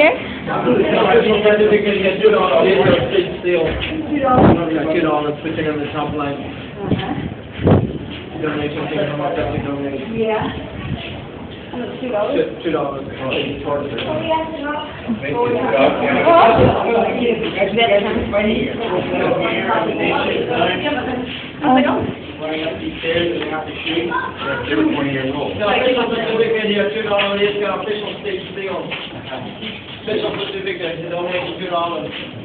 Right here? Official certificate, you get two dollars, here's your state seal. Yeah, two dollars, put it on the top line. Donation, thing from our family donation. Yeah. And it's two dollars? Two, two dollars, uh, towards it. Running up these stairs and out the street. They were twenty years old. No, official certificate, you have two dollars, it's got official state seal. Official certificate, donation, two dollars.